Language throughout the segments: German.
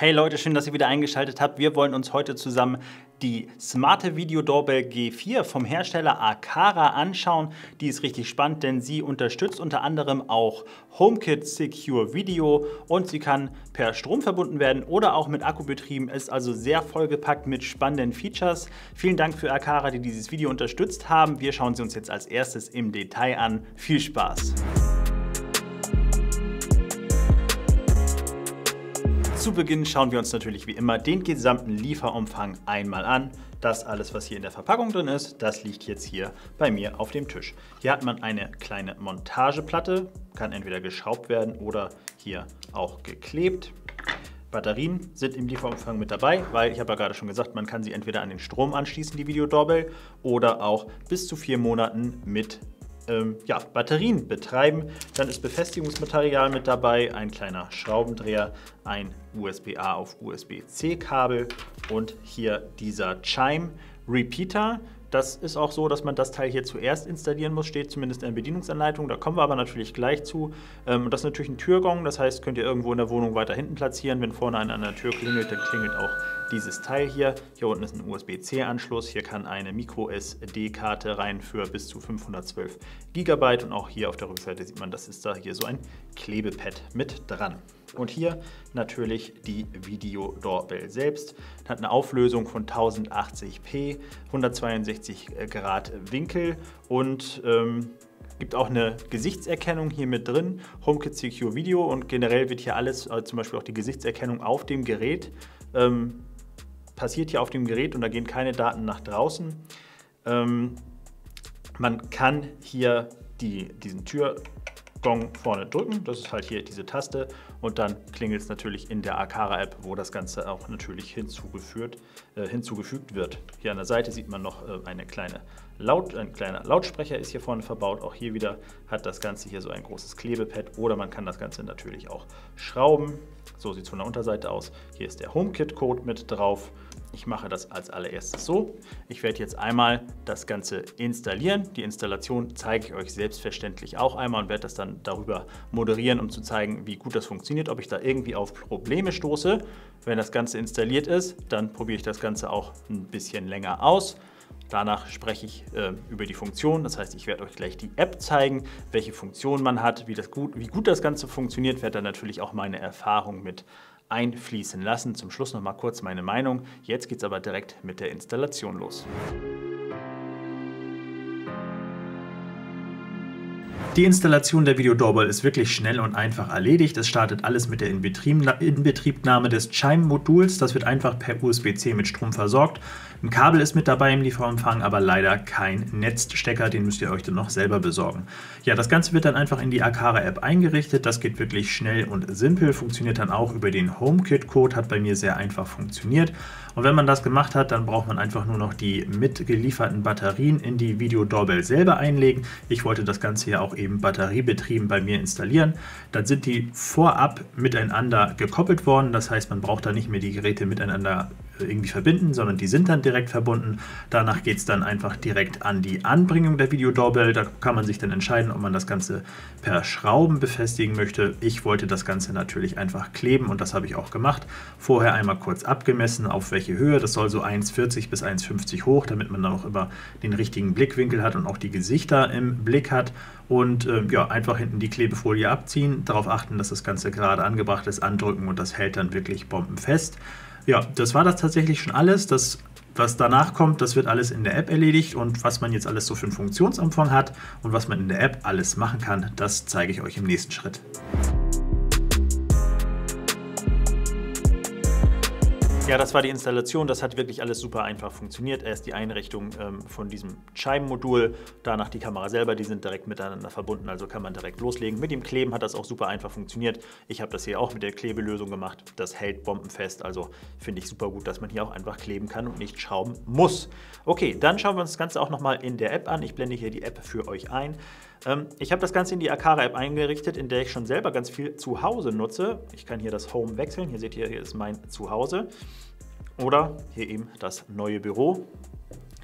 Hey Leute, schön, dass ihr wieder eingeschaltet habt. Wir wollen uns heute zusammen die smarte Video Doorbell G4 vom Hersteller Akara anschauen. Die ist richtig spannend, denn sie unterstützt unter anderem auch HomeKit Secure Video und sie kann per Strom verbunden werden oder auch mit Akku betrieben. Ist also sehr vollgepackt mit spannenden Features. Vielen Dank für Akara, die dieses Video unterstützt haben. Wir schauen sie uns jetzt als erstes im Detail an. Viel Spaß! Zu Beginn schauen wir uns natürlich wie immer den gesamten Lieferumfang einmal an. Das alles, was hier in der Verpackung drin ist, das liegt jetzt hier bei mir auf dem Tisch. Hier hat man eine kleine Montageplatte, kann entweder geschraubt werden oder hier auch geklebt. Batterien sind im Lieferumfang mit dabei, weil ich habe ja gerade schon gesagt, man kann sie entweder an den Strom anschließen, die Videodoorbell, oder auch bis zu vier Monaten mit ähm, ja, Batterien betreiben. Dann ist Befestigungsmaterial mit dabei, ein kleiner Schraubendreher, ein USB-A auf USB-C Kabel und hier dieser Chime Repeater. Das ist auch so, dass man das Teil hier zuerst installieren muss, steht zumindest in der Bedienungsanleitung. Da kommen wir aber natürlich gleich zu. Ähm, das ist natürlich ein Türgong, das heißt, könnt ihr irgendwo in der Wohnung weiter hinten platzieren. Wenn vorne an einer Tür klingelt, dann klingelt auch dieses Teil hier. Hier unten ist ein USB-C-Anschluss. Hier kann eine Micro-SD-Karte rein für bis zu 512 GB. Und auch hier auf der Rückseite sieht man, das ist da hier so ein Klebepad mit dran. Und hier natürlich die Video Doorbell selbst. Hat eine Auflösung von 1080p, 162 Grad Winkel und ähm, gibt auch eine Gesichtserkennung hier mit drin, HomeKit Secure Video und generell wird hier alles, also zum Beispiel auch die Gesichtserkennung auf dem Gerät, ähm, passiert hier auf dem Gerät und da gehen keine Daten nach draußen. Ähm, man kann hier die, diesen Tür Gong vorne drücken. Das ist halt hier diese Taste und dann klingelt es natürlich in der Akara-App, wo das Ganze auch natürlich hinzugefügt, äh, hinzugefügt wird. Hier an der Seite sieht man noch äh, eine kleine Laut, ein kleiner Lautsprecher ist hier vorne verbaut. Auch hier wieder hat das Ganze hier so ein großes Klebepad oder man kann das Ganze natürlich auch schrauben. So sieht es von der Unterseite aus. Hier ist der HomeKit-Code mit drauf. Ich mache das als allererstes so. Ich werde jetzt einmal das Ganze installieren. Die Installation zeige ich euch selbstverständlich auch einmal und werde das dann darüber moderieren, um zu zeigen, wie gut das funktioniert, ob ich da irgendwie auf Probleme stoße. Wenn das Ganze installiert ist, dann probiere ich das Ganze auch ein bisschen länger aus. Danach spreche ich äh, über die Funktion, das heißt, ich werde euch gleich die App zeigen, welche Funktion man hat, wie, das gut, wie gut das Ganze funktioniert, werde dann natürlich auch meine Erfahrung mit einfließen lassen. Zum Schluss noch mal kurz meine Meinung. Jetzt geht es aber direkt mit der Installation los. Die Installation der Video Doorbell ist wirklich schnell und einfach erledigt. Es startet alles mit der Inbetriebnahme des Chime-Moduls. Das wird einfach per USB-C mit Strom versorgt. Ein Kabel ist mit dabei im Lieferumfang, aber leider kein Netzstecker, den müsst ihr euch dann noch selber besorgen. Ja, das Ganze wird dann einfach in die Akara-App eingerichtet. Das geht wirklich schnell und simpel, funktioniert dann auch über den HomeKit-Code, hat bei mir sehr einfach funktioniert. Und wenn man das gemacht hat, dann braucht man einfach nur noch die mitgelieferten Batterien in die Video Doorbell selber einlegen. Ich wollte das Ganze ja auch eben batteriebetrieben bei mir installieren. Dann sind die vorab miteinander gekoppelt worden. Das heißt, man braucht da nicht mehr die Geräte miteinander irgendwie verbinden, sondern die sind dann direkt verbunden. Danach geht es dann einfach direkt an die Anbringung der Videodoorbell. Da kann man sich dann entscheiden, ob man das Ganze per Schrauben befestigen möchte. Ich wollte das Ganze natürlich einfach kleben und das habe ich auch gemacht. Vorher einmal kurz abgemessen, auf welche Höhe. Das soll so 1,40 bis 1,50 hoch, damit man dann auch immer den richtigen Blickwinkel hat und auch die Gesichter im Blick hat. Und äh, ja, einfach hinten die Klebefolie abziehen, darauf achten, dass das Ganze gerade angebracht ist, andrücken und das hält dann wirklich bombenfest. Ja, das war das tatsächlich schon alles. Das, was danach kommt, das wird alles in der App erledigt und was man jetzt alles so für einen Funktionsumfang hat und was man in der App alles machen kann, das zeige ich euch im nächsten Schritt. Ja, das war die Installation. Das hat wirklich alles super einfach funktioniert. Erst die Einrichtung ähm, von diesem Scheibenmodul, danach die Kamera selber, die sind direkt miteinander verbunden, also kann man direkt loslegen. Mit dem Kleben hat das auch super einfach funktioniert. Ich habe das hier auch mit der Klebelösung gemacht. Das hält bombenfest, also finde ich super gut, dass man hier auch einfach kleben kann und nicht schrauben muss. Okay, dann schauen wir uns das Ganze auch nochmal in der App an. Ich blende hier die App für euch ein. Ähm, ich habe das Ganze in die Akara-App eingerichtet, in der ich schon selber ganz viel zu Hause nutze. Ich kann hier das Home wechseln. Hier seht ihr, hier ist mein Zuhause. Oder hier eben das neue Büro.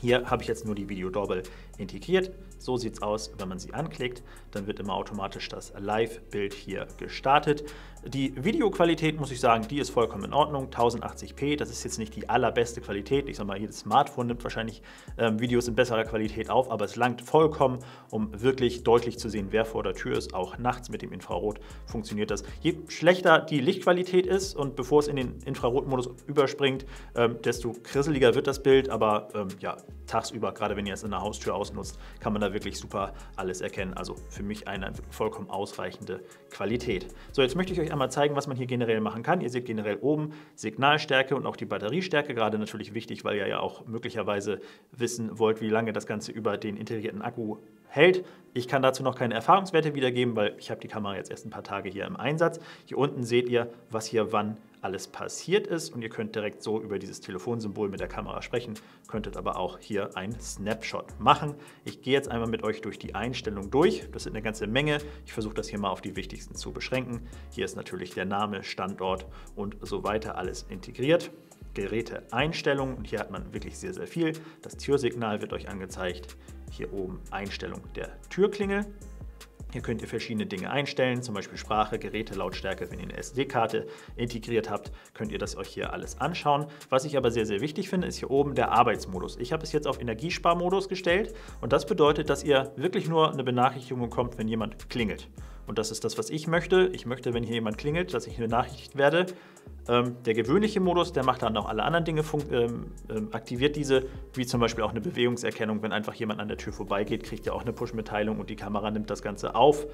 Hier habe ich jetzt nur die Video Doorbell integriert. So sieht es aus, wenn man sie anklickt. Dann wird immer automatisch das Live-Bild hier gestartet. Die Videoqualität, muss ich sagen, die ist vollkommen in Ordnung. 1080p, das ist jetzt nicht die allerbeste Qualität. Ich sag mal, jedes Smartphone nimmt wahrscheinlich ähm, Videos in besserer Qualität auf, aber es langt vollkommen, um wirklich deutlich zu sehen, wer vor der Tür ist. Auch nachts mit dem Infrarot funktioniert das. Je schlechter die Lichtqualität ist und bevor es in den Infrarotmodus überspringt, ähm, desto krisseliger wird das Bild. Aber ähm, ja, tagsüber, gerade wenn ihr es in der Haustür ausnutzt, kann man da wirklich super alles erkennen. Also für mich eine vollkommen ausreichende Qualität. So, jetzt möchte ich euch einmal zeigen, was man hier generell machen kann. Ihr seht generell oben Signalstärke und auch die Batteriestärke, gerade natürlich wichtig, weil ihr ja auch möglicherweise wissen wollt, wie lange das Ganze über den integrierten Akku hält. Ich kann dazu noch keine Erfahrungswerte wiedergeben, weil ich habe die Kamera jetzt erst ein paar Tage hier im Einsatz. Hier unten seht ihr, was hier wann alles passiert ist und ihr könnt direkt so über dieses Telefonsymbol mit der Kamera sprechen, könntet aber auch hier einen Snapshot machen. Ich gehe jetzt einmal mit euch durch die Einstellung durch. Das sind eine ganze Menge. Ich versuche das hier mal auf die wichtigsten zu beschränken. Hier ist natürlich der Name, Standort und so weiter alles integriert. Geräte-Einstellungen und hier hat man wirklich sehr, sehr viel. Das Türsignal wird euch angezeigt. Hier oben Einstellung der Türklingel. Hier könnt ihr verschiedene Dinge einstellen, zum Beispiel Sprache, Geräte, Lautstärke. Wenn ihr eine SD-Karte integriert habt, könnt ihr das euch hier alles anschauen. Was ich aber sehr, sehr wichtig finde, ist hier oben der Arbeitsmodus. Ich habe es jetzt auf Energiesparmodus gestellt und das bedeutet, dass ihr wirklich nur eine Benachrichtigung bekommt, wenn jemand klingelt. Und das ist das, was ich möchte. Ich möchte, wenn hier jemand klingelt, dass ich benachrichtigt werde. Ähm, der gewöhnliche Modus, der macht dann auch alle anderen Dinge, ähm, ähm, aktiviert diese, wie zum Beispiel auch eine Bewegungserkennung. Wenn einfach jemand an der Tür vorbeigeht, kriegt er auch eine Push-Mitteilung und die Kamera nimmt das Ganze auf.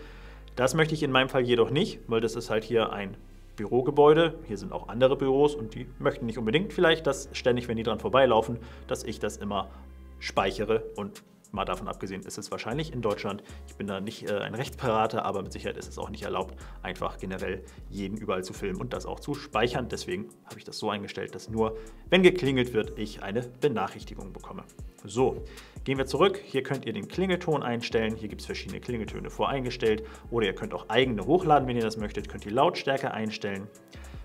Das möchte ich in meinem Fall jedoch nicht, weil das ist halt hier ein Bürogebäude. Hier sind auch andere Büros und die möchten nicht unbedingt vielleicht, dass ständig, wenn die dran vorbeilaufen, dass ich das immer speichere und Mal davon abgesehen ist es wahrscheinlich in Deutschland, ich bin da nicht äh, ein Rechtsberater, aber mit Sicherheit ist es auch nicht erlaubt, einfach generell jeden überall zu filmen und das auch zu speichern. Deswegen habe ich das so eingestellt, dass nur, wenn geklingelt wird, ich eine Benachrichtigung bekomme. So, gehen wir zurück. Hier könnt ihr den Klingelton einstellen. Hier gibt es verschiedene Klingeltöne voreingestellt. Oder ihr könnt auch eigene hochladen, wenn ihr das möchtet. Könnt die Lautstärke einstellen.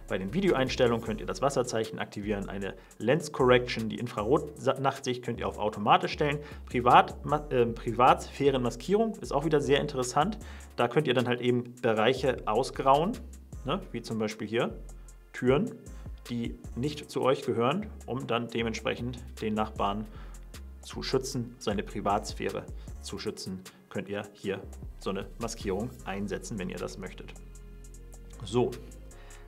Bei den Videoeinstellungen könnt ihr das Wasserzeichen aktivieren, eine Lens Correction, die Infrarot-Nachtsicht könnt ihr auf automatisch stellen. Privat, äh, Privatsphärenmaskierung ist auch wieder sehr interessant. Da könnt ihr dann halt eben Bereiche ausgrauen, ne, wie zum Beispiel hier Türen, die nicht zu euch gehören, um dann dementsprechend den Nachbarn zu schützen, seine Privatsphäre zu schützen, könnt ihr hier so eine Maskierung einsetzen, wenn ihr das möchtet. So,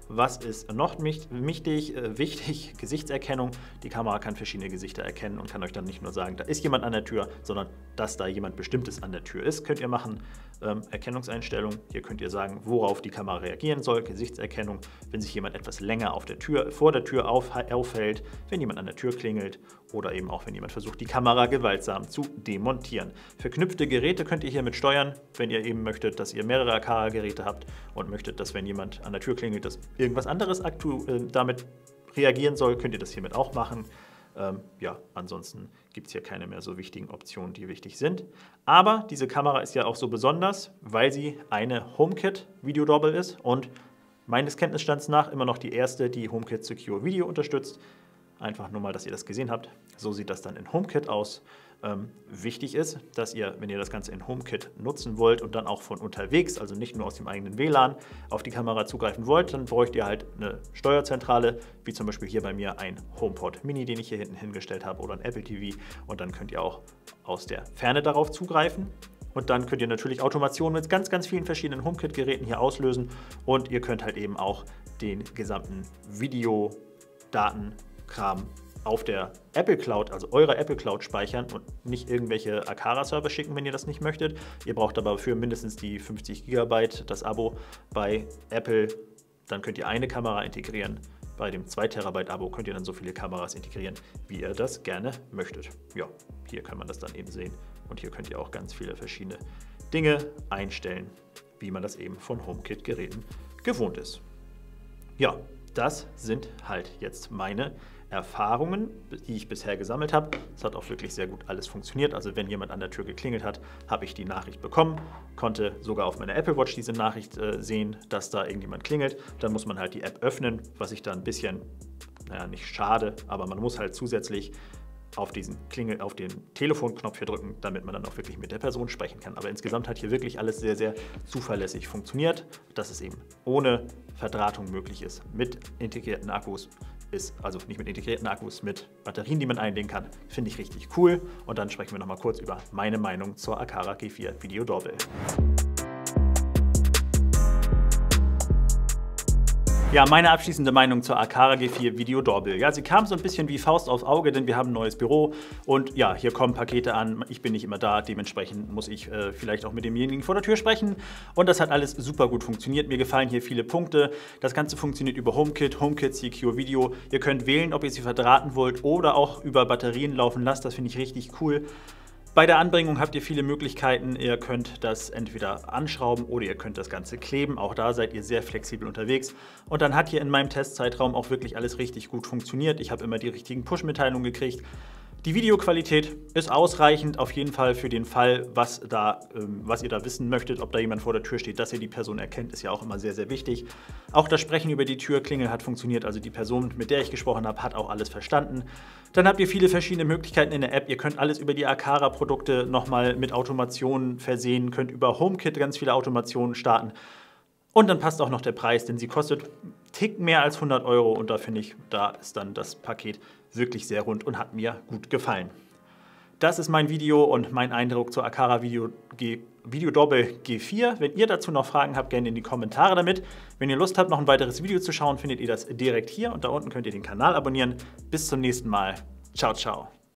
was ist noch wichtig? Äh, wichtig, Gesichtserkennung. Die Kamera kann verschiedene Gesichter erkennen und kann euch dann nicht nur sagen, da ist jemand an der Tür, sondern dass da jemand Bestimmtes an der Tür ist. Könnt ihr machen. Ähm, Erkennungseinstellung. Hier könnt ihr sagen, worauf die Kamera reagieren soll. Gesichtserkennung, wenn sich jemand etwas länger auf der Tür, vor der Tür auf, aufhält, wenn jemand an der Tür klingelt oder eben auch, wenn jemand versucht, die Kamera gewaltsam zu demontieren. Verknüpfte Geräte könnt ihr hiermit steuern, wenn ihr eben möchtet, dass ihr mehrere AKA-Geräte habt und möchtet, dass wenn jemand an der Tür klingelt, dass irgendwas anderes äh, damit reagieren soll, könnt ihr das hiermit auch machen. Ähm, ja, ansonsten gibt es hier keine mehr so wichtigen Optionen, die wichtig sind. Aber diese Kamera ist ja auch so besonders, weil sie eine HomeKit-Videodoorbell ist und meines Kenntnisstands nach immer noch die erste, die HomeKit Secure Video unterstützt. Einfach nur mal, dass ihr das gesehen habt. So sieht das dann in HomeKit aus. Ähm, wichtig ist, dass ihr, wenn ihr das Ganze in HomeKit nutzen wollt und dann auch von unterwegs, also nicht nur aus dem eigenen WLAN, auf die Kamera zugreifen wollt, dann bräucht ihr halt eine Steuerzentrale, wie zum Beispiel hier bei mir ein HomePod Mini, den ich hier hinten hingestellt habe, oder ein Apple TV. Und dann könnt ihr auch aus der Ferne darauf zugreifen. Und dann könnt ihr natürlich Automationen mit ganz, ganz vielen verschiedenen HomeKit-Geräten hier auslösen. Und ihr könnt halt eben auch den gesamten Videodatenkram auf der Apple Cloud, also eurer Apple Cloud speichern und nicht irgendwelche Akara-Server schicken, wenn ihr das nicht möchtet. Ihr braucht aber für mindestens die 50 GB das Abo bei Apple. Dann könnt ihr eine Kamera integrieren. Bei dem 2 Terabyte Abo könnt ihr dann so viele Kameras integrieren, wie ihr das gerne möchtet. Ja, hier kann man das dann eben sehen. Und hier könnt ihr auch ganz viele verschiedene Dinge einstellen, wie man das eben von HomeKit-Geräten gewohnt ist. Ja, das sind halt jetzt meine Erfahrungen, die ich bisher gesammelt habe. Es hat auch wirklich sehr gut alles funktioniert. Also wenn jemand an der Tür geklingelt hat, habe ich die Nachricht bekommen, konnte sogar auf meiner Apple Watch diese Nachricht äh, sehen, dass da irgendjemand klingelt. Dann muss man halt die App öffnen, was ich da ein bisschen, naja, nicht schade, aber man muss halt zusätzlich auf diesen Klingel, auf den Telefonknopf hier drücken, damit man dann auch wirklich mit der Person sprechen kann. Aber insgesamt hat hier wirklich alles sehr, sehr zuverlässig funktioniert, dass es eben ohne Verdrahtung möglich ist. Mit integrierten Akkus ist, also nicht mit integrierten Akkus, mit Batterien, die man einlegen kann, finde ich richtig cool. Und dann sprechen wir nochmal kurz über meine Meinung zur Akara G4 Video Doorbell. Ja, meine abschließende Meinung zur Akara G4 Video Doorbell. Ja, sie kam so ein bisschen wie Faust aufs Auge, denn wir haben ein neues Büro und ja, hier kommen Pakete an. Ich bin nicht immer da, dementsprechend muss ich äh, vielleicht auch mit demjenigen vor der Tür sprechen. Und das hat alles super gut funktioniert. Mir gefallen hier viele Punkte. Das Ganze funktioniert über HomeKit, HomeKit Secure Video. Ihr könnt wählen, ob ihr sie verdrahten wollt oder auch über Batterien laufen lasst. Das finde ich richtig cool. Bei der Anbringung habt ihr viele Möglichkeiten. Ihr könnt das entweder anschrauben oder ihr könnt das Ganze kleben. Auch da seid ihr sehr flexibel unterwegs. Und dann hat hier in meinem Testzeitraum auch wirklich alles richtig gut funktioniert. Ich habe immer die richtigen Push-Mitteilungen gekriegt. Die Videoqualität ist ausreichend, auf jeden Fall für den Fall, was, da, ähm, was ihr da wissen möchtet, ob da jemand vor der Tür steht, dass ihr die Person erkennt, ist ja auch immer sehr, sehr wichtig. Auch das Sprechen über die Türklingel hat funktioniert, also die Person, mit der ich gesprochen habe, hat auch alles verstanden. Dann habt ihr viele verschiedene Möglichkeiten in der App. Ihr könnt alles über die Akara-Produkte nochmal mit Automationen versehen, könnt über HomeKit ganz viele Automationen starten. Und dann passt auch noch der Preis, denn sie kostet Tick mehr als 100 Euro und da finde ich, da ist dann das Paket wirklich sehr rund und hat mir gut gefallen. Das ist mein Video und mein Eindruck zur Akara Video, G, Video Doorbell G4. Wenn ihr dazu noch Fragen habt, gerne in die Kommentare damit. Wenn ihr Lust habt, noch ein weiteres Video zu schauen, findet ihr das direkt hier und da unten könnt ihr den Kanal abonnieren. Bis zum nächsten Mal. Ciao, ciao.